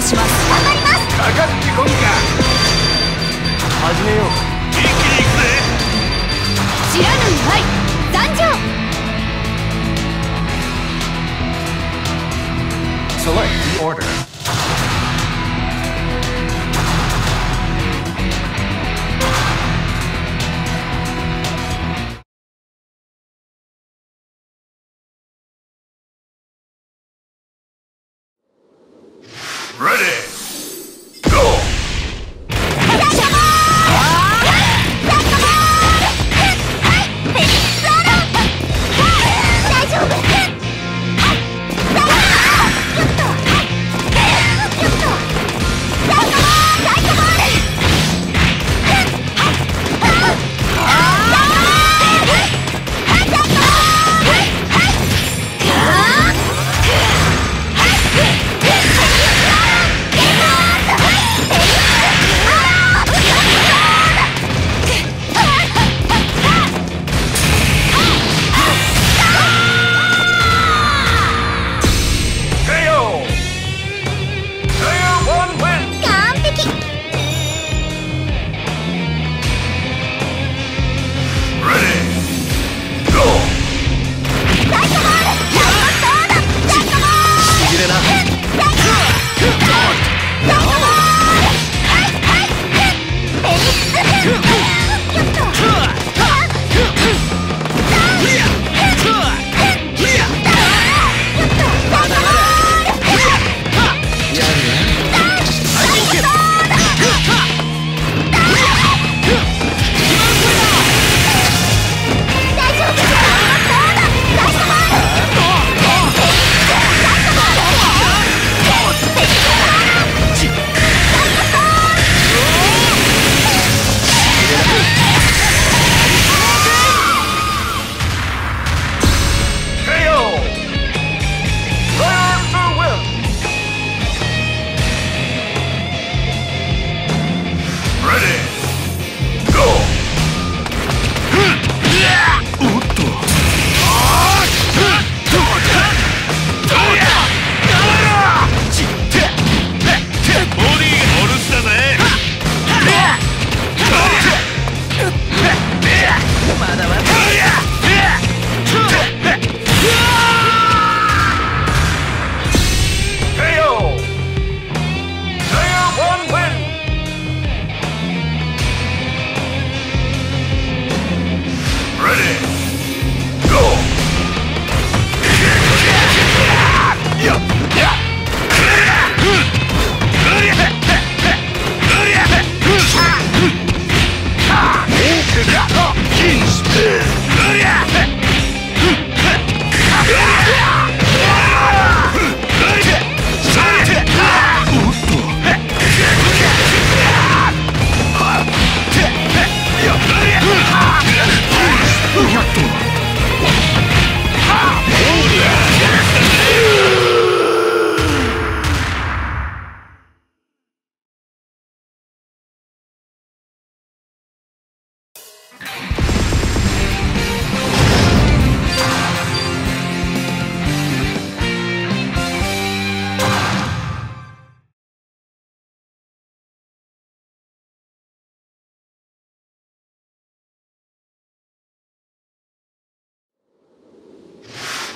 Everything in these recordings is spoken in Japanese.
します頑張ります。かかってこいか。始めよう。一気にいくぜ。知らぬい。Ready!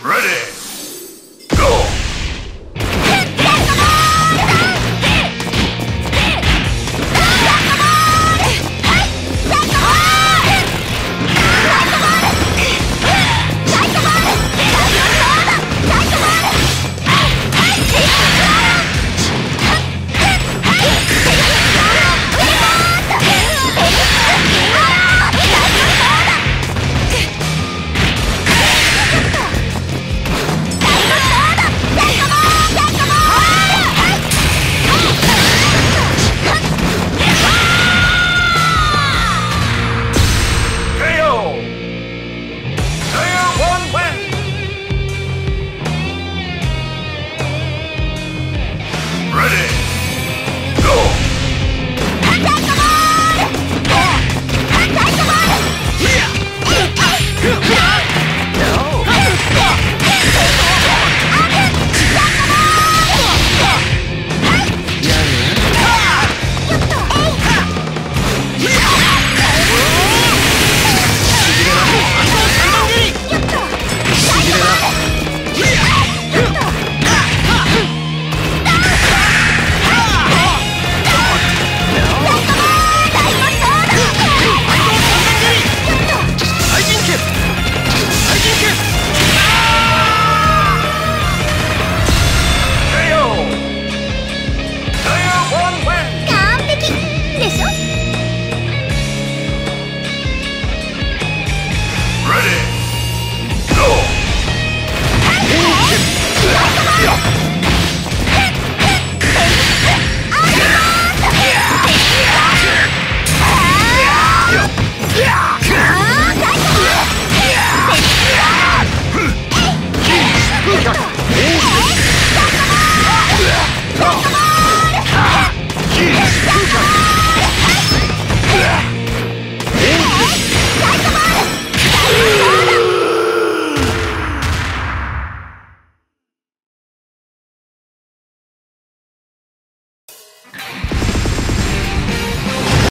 Ready!